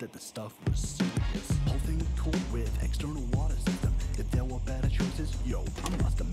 that the stuff was serious. Whole thing cool with external water system. If there were better choices, yo, I must have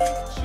Beach.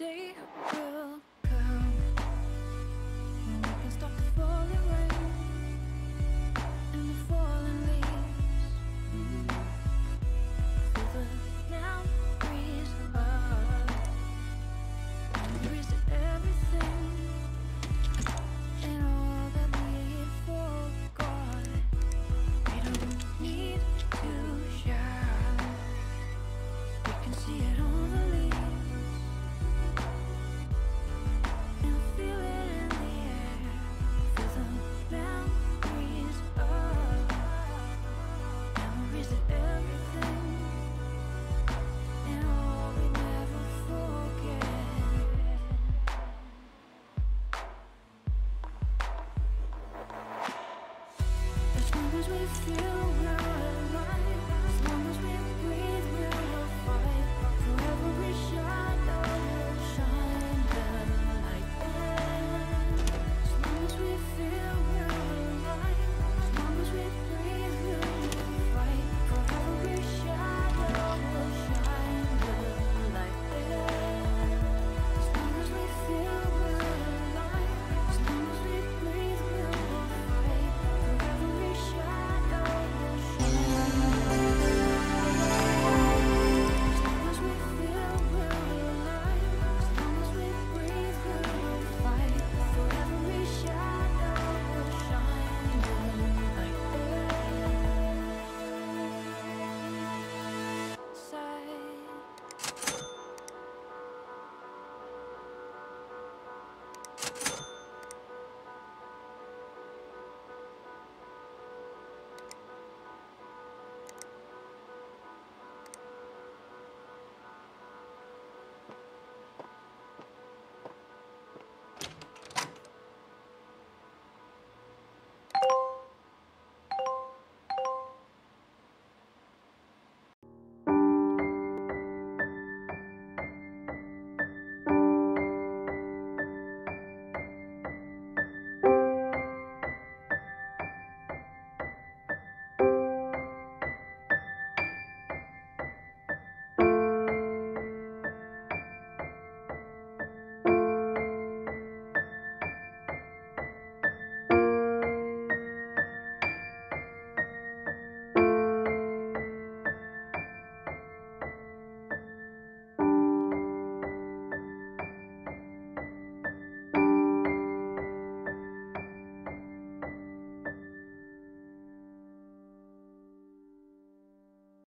Day